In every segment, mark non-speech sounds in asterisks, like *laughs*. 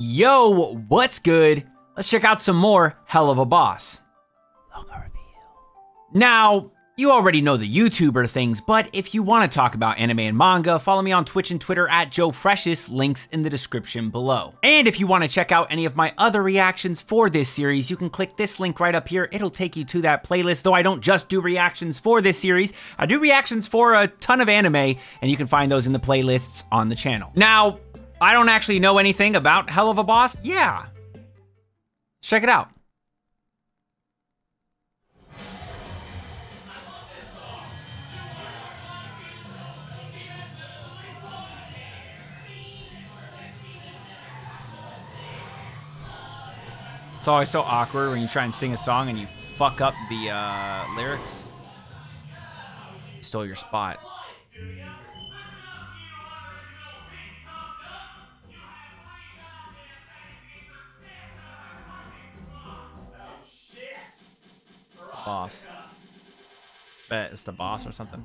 Yo, what's good? Let's check out some more Helluva Boss. Now, you already know the YouTuber things, but if you want to talk about anime and manga, follow me on Twitch and Twitter at Joe Freshest, links in the description below. And if you want to check out any of my other reactions for this series, you can click this link right up here. It'll take you to that playlist, though I don't just do reactions for this series. I do reactions for a ton of anime, and you can find those in the playlists on the channel. Now, I don't actually know anything about Helluva Boss. Yeah. Let's check it out. It's always so awkward when you try and sing a song and you fuck up the uh, lyrics. Stole your spot. Bet it's the boss or something.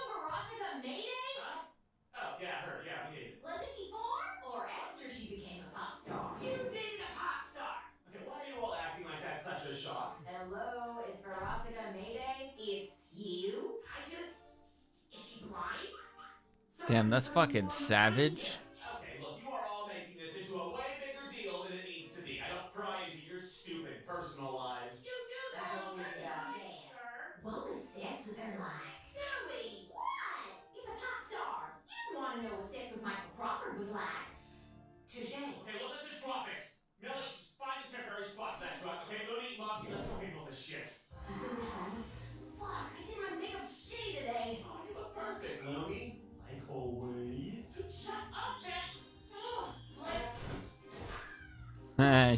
Damn, that's fucking savage.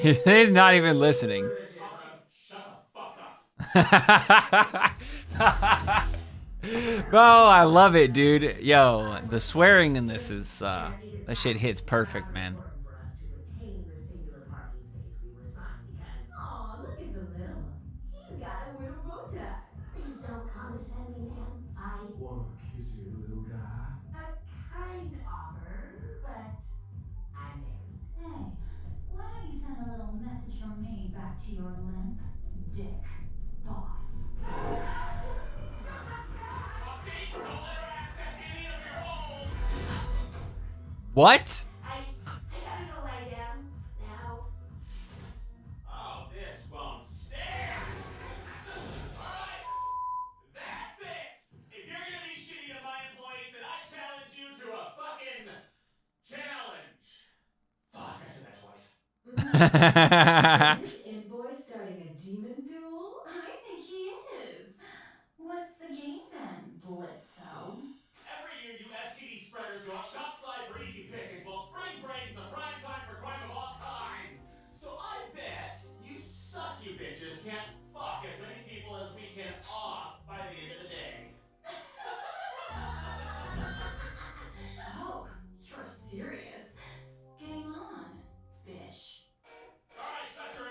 *laughs* He's not even listening. Bro, *laughs* oh, I love it, dude. Yo, the swearing in this is, uh, that shit hits perfect, man. Scratch your limp dick, boss. What?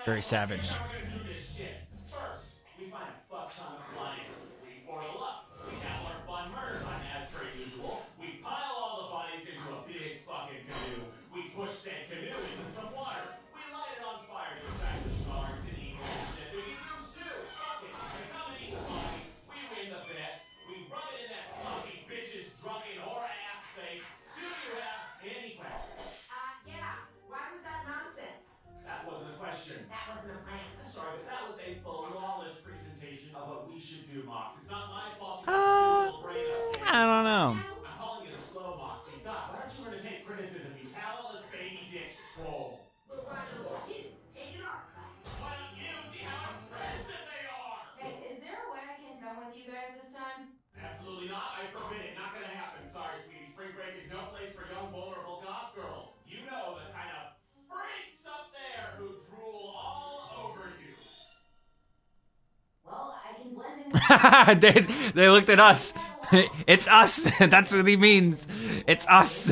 very savage. Absolutely not. I forbid it. Not gonna happen. Sorry, sweetie. Spring break is no place for young, vulnerable goth girls. You know the kind of freaks up there who drool all over you. Well, I can blend in. *laughs* *laughs* they looked at us. *laughs* it's us. That's what he means. It's us.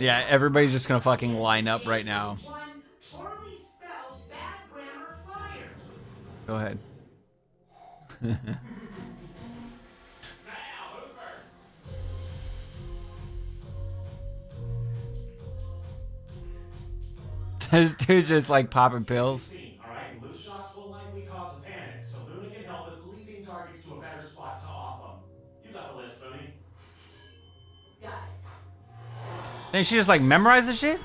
Yeah, everybody's just gonna fucking line up right now. Go ahead. *laughs* this dude's just like popping pills. Then she just like memorized the shit?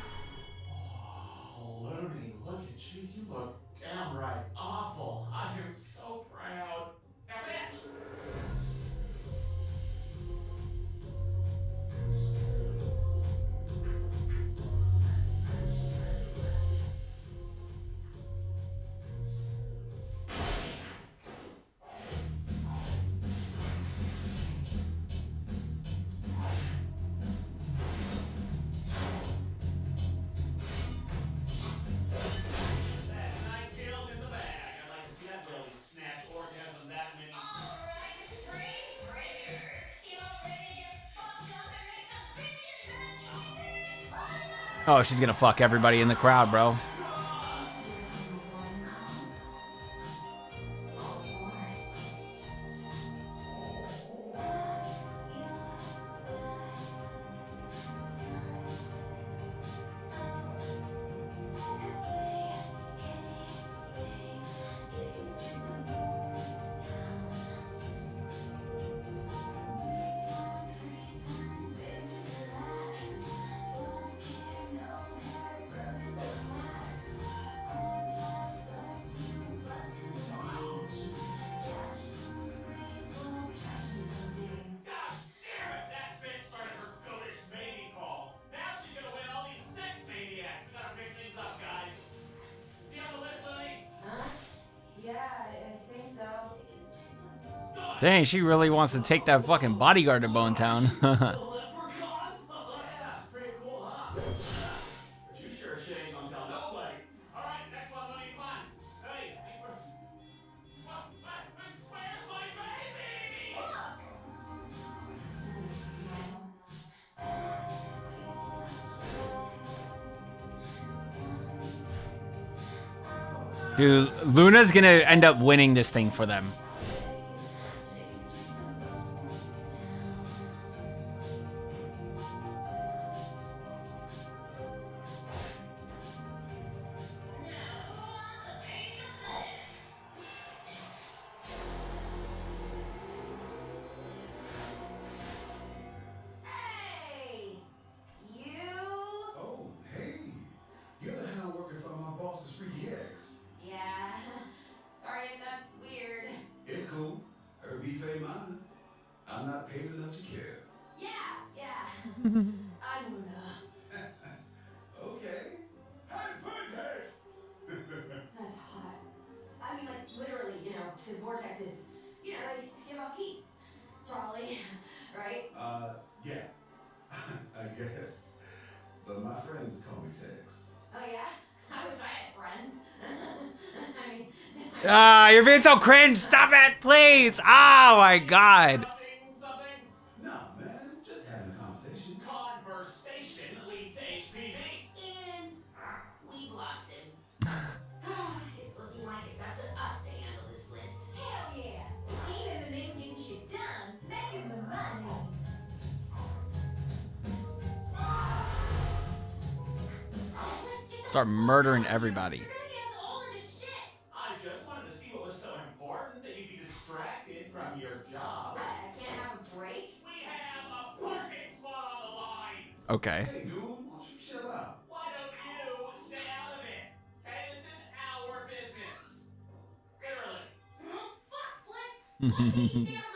Oh, she's gonna fuck everybody in the crowd, bro. Dang, she really wants to take that fucking bodyguard to Bone Town. *laughs* Dude, Loona's gonna end up winning this thing for them. Ah, you're being so cringe. Stop it, please. Oh my god. Something, something. Nah, out of it? Okay, this is our business. Literally. *laughs*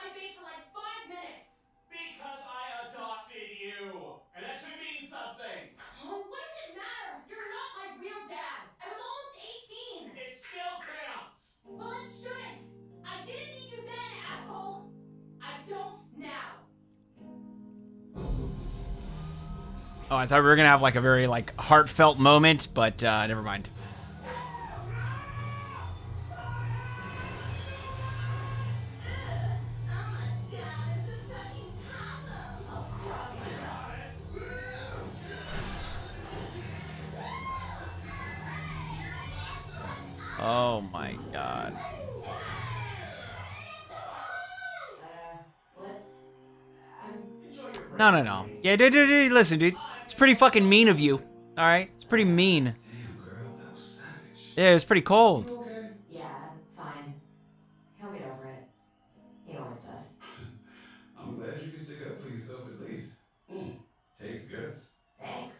Oh, I thought we were gonna have like a very like heartfelt moment, but uh, never mind. Oh my god, it's a fucking possum! My god. Uh, Blitz, I'm Enjoy your break. No, no, no. Yeah, dude, dude, dude, listen, dude. It's pretty fucking mean of you. All right, it's pretty mean. Damn, girl, that was savage. Yeah, it was pretty cold. Yeah, fine. He'll get over it. He always does. I'm glad you can stick up for yourself at least. Mm, takes guts. Thanks.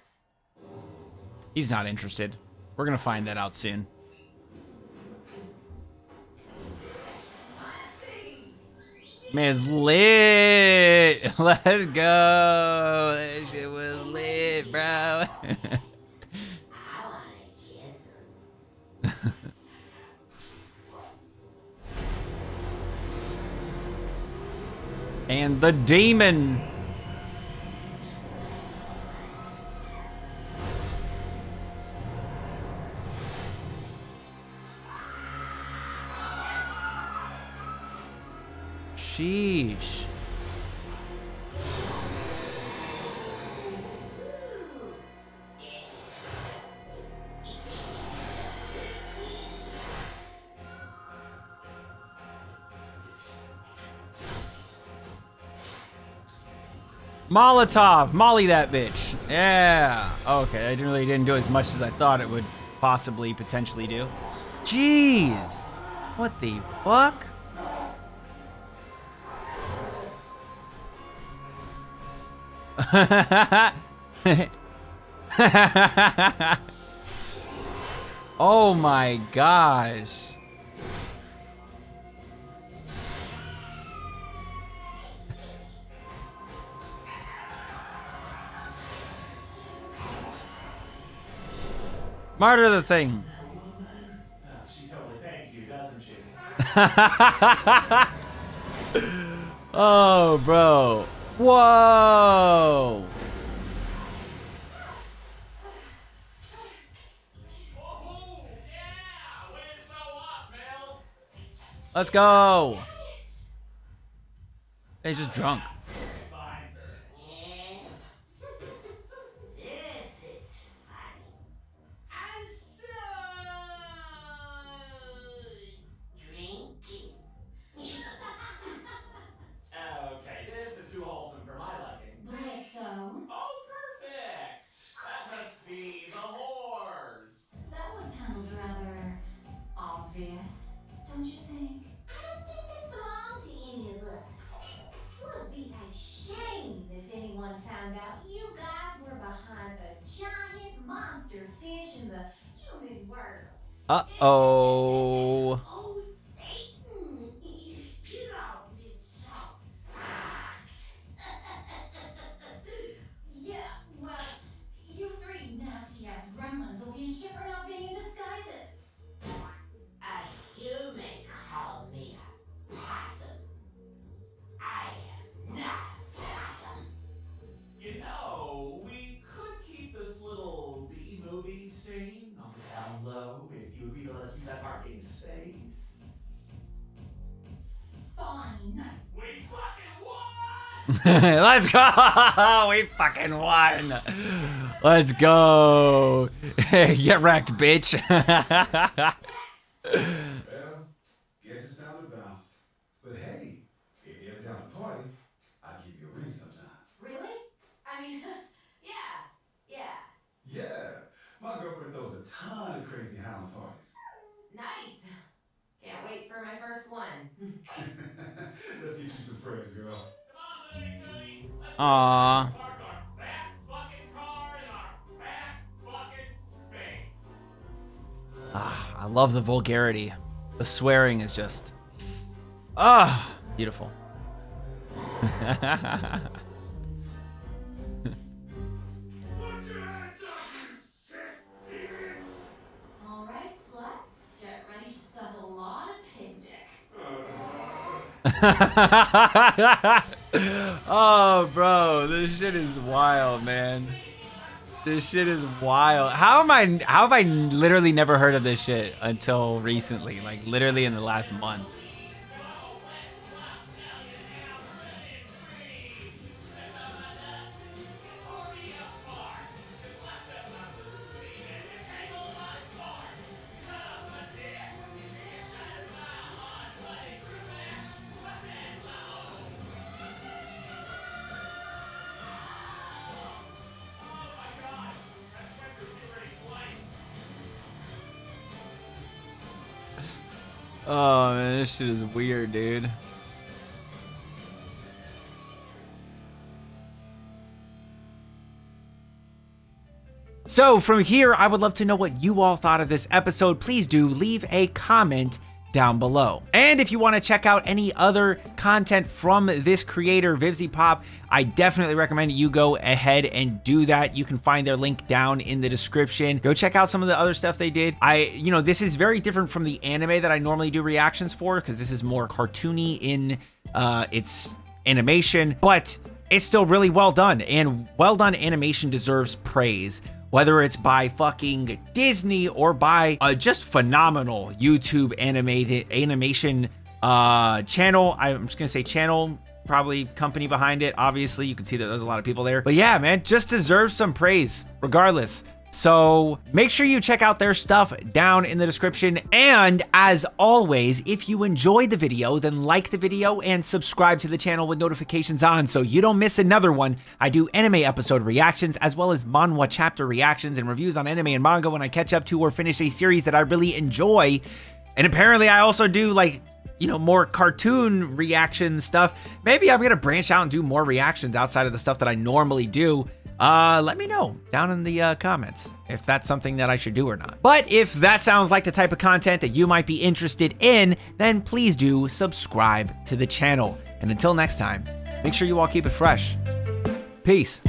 He's not interested. We're gonna find that out soon. Man, it's lit. *laughs* Let's go. That shit was lit, bro. *laughs* And the demon. Molotov, Molly that bitch. Yeah. Okay, I really didn't do as much as I thought it would possibly potentially do. Jeez. What the fuck? *laughs* oh my gosh. Martyr the thing. She totally thanks you, doesn't she? Oh, bro. Whoa. Let's go. He's just drunk. Uh-oh. *laughs* Let's go. *laughs* We fucking won. Let's go. *laughs* Get wrecked, bitch. Well, guess it's time to bounce. But hey, if you're ever down to party, I'll give you a ring sometime. Really? I mean, yeah, yeah. Yeah, my girlfriend throws a ton of crazy Highland parties. Nice. Can't wait for my first one. Let's get you some friends, girl. Space! Ah, I love the vulgarity. The swearing is just. Ah, beautiful. Put your hands up, you sick oh, bro, this shit is wild, man. This shit is wild. How am I? How have I literally never heard of this shit until recently? Like literally in the last month. This shit is weird, dude. So from here, I would love to know what you all thought of this episode. Please do leave a comment down below. And if you want to check out any other content from this creator, Vivziepop, I definitely recommend you go ahead and do that. You can find their link down in the description. Go check out some of the other stuff they did. I, you know, this is very different from the anime that I normally do reactions for because this is more cartoony in uh, its animation, but it's still really well done. And well done animation deserves praise whether it's by fucking Disney or by a just phenomenal YouTube animated animation uh channel. I'm just gonna say channel, probably company behind it. Obviously, you can see that there's a lot of people there. But yeah, man, just deserves some praise regardless. So make sure you check out their stuff down in the description. And as always, if you enjoyed the video, then like the video and subscribe to the channel with notifications on so you don't miss another one. I do anime episode reactions as well as manhwa chapter reactions and reviews on anime and manga when I catch up to or finish a series that I really enjoy. And apparently I also do like you know, more cartoon reaction stuff. Maybe I'm gonna branch out and do more reactions outside of the stuff that I normally do. Uh, let me know down in the uh, comments if that's something that I should do or not. But if that sounds like the type of content that you might be interested in, then please do subscribe to the channel. And until next time, make sure you all keep it fresh. Peace.